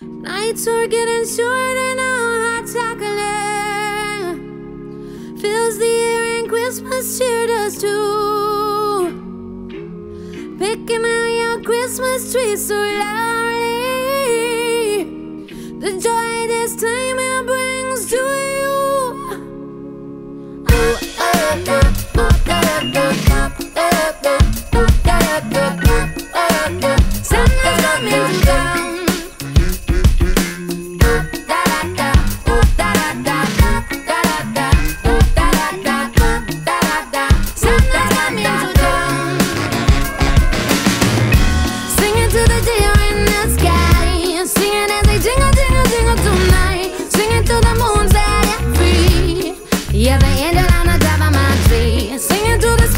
Nights are getting shorter now, hot chocolate fills the air and Christmas cheer does too. Picking out your Christmas tree so loudly, the joy this time it brings to you. Oh, oh, oh. the deer the sky. Singing as they jingle, jingle, jingle tonight. Singing to the free. Yeah, the angel on the top of my tree. Singing to the sky.